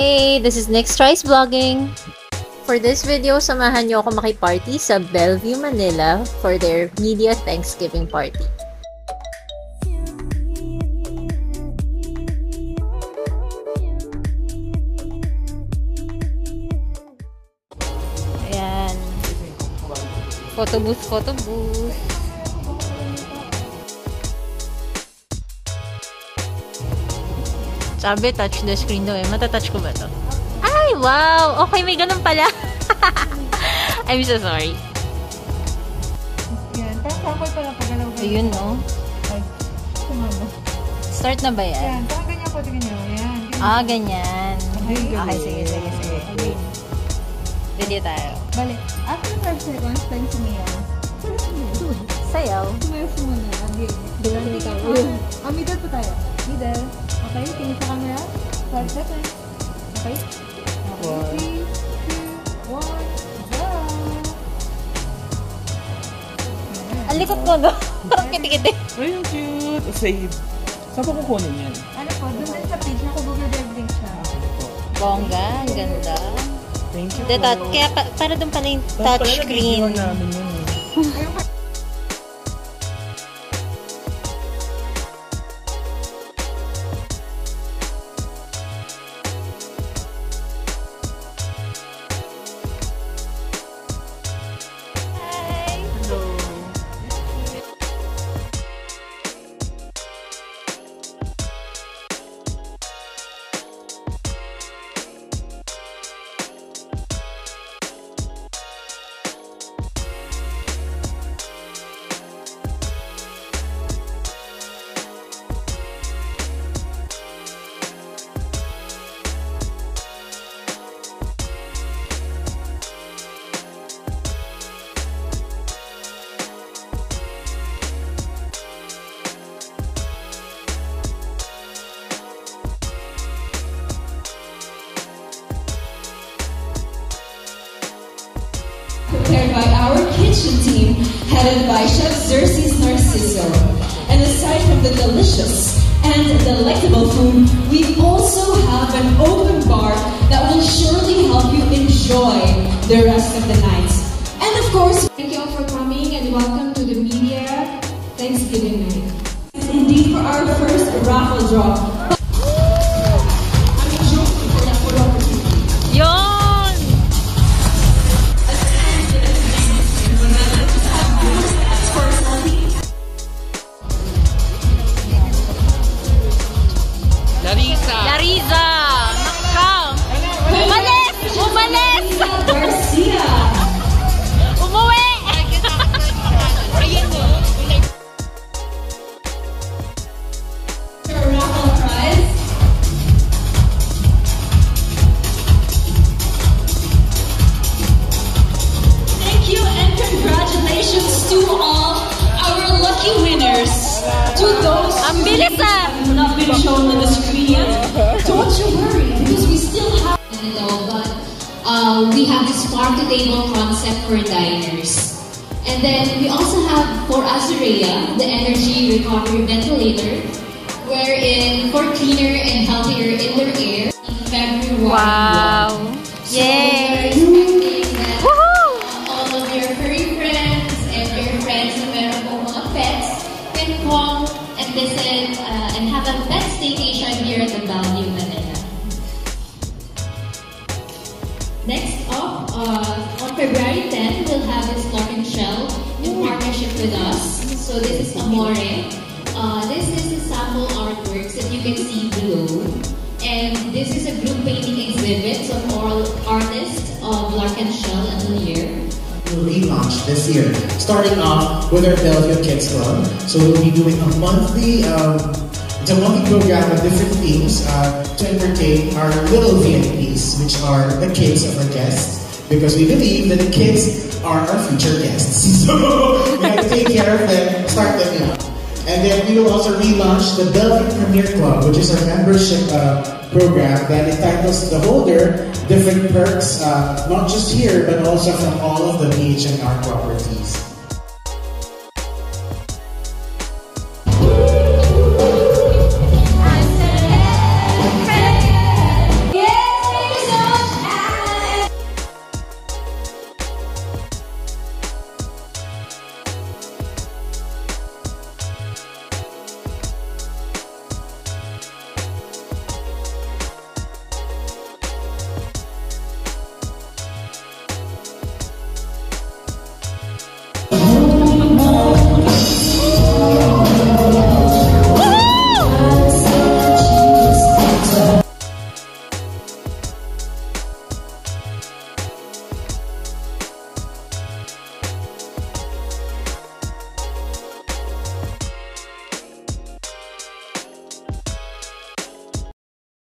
Hey, this is Nick's Tries Vlogging. For this video, samahan niyo ako makiparty sa Bellevue, Manila for their media Thanksgiving party. Ayan. Photo booth, photo booth. Sabi, touch the screen daw eh. Matatouch ko ba to? Ay, wow! Okay, may ganun pala. I'm so sorry. Yan. Parang sample pala pag galaw ganyan. Ayun, no? Ay. Start na ba yan? Yan. Parang ganyan po. Nyo. Yan. Ganyan. Ah, ganyan. Ayun, Okay, sige, sige, sige. Okay. Video tayo. Bale. After 5 seconds, time sumayaw. Sayaw. Sumayaw muna. Okay. Ikaw. Ah, middle po tayo. Middle. Okay. Tingin sa camera. 5 seconds. Okay. One. 3, 2, 1, go! Ang likot ko, no? Kiti-kiti. Ay, ang cute. Save. Saan pa kukunin yan? Ano po, din sa page, naka Google Drive link siya. Bongga, ang ganda. Thank you Dito, kaya pa, para doon pala yung Dapat pala touchscreen. nabigyan namin yun eh. Prepared by our kitchen team, headed by Chef Xerxes Narciso. And aside from the delicious and delectable food, we also have an open bar that will surely help you enjoy the rest of the night. And of course, thank you all for coming and welcome to the media Thanksgiving night. It's Indeed, for our first raffle draw. To those ah! who have not been shown on the screen yet, don't you worry because we still have and all, but uh, we have this farm to table concept for diners. And then we also have for Azurea, the energy recovery ventilator, wherein for cleaner and healthier indoor air in February. Wow! Visit uh, and have a pet staycation here at the Bellevue, Manila. Next up, uh, on February 10, we'll have this Lark and Shell in partnership with us. So this is Amore. Uh, this is the sample artworks that you can see below. And this is a group painting exhibit of oral artists of Lark and Shell and Lear. Will relaunch this year, starting off with our Bellevue Kids Club. So we'll be doing a monthly, um, it's a monthly program of different themes uh, to entertain our little VIPs, which are the kids of our guests, because we believe that the kids are our future guests. So we have to take care of them, start them young. And then we will also relaunch the Bellevue Premier Club, which is our membership uh, program that entitles the holder different perks, uh, not just here, but also from all of the our properties.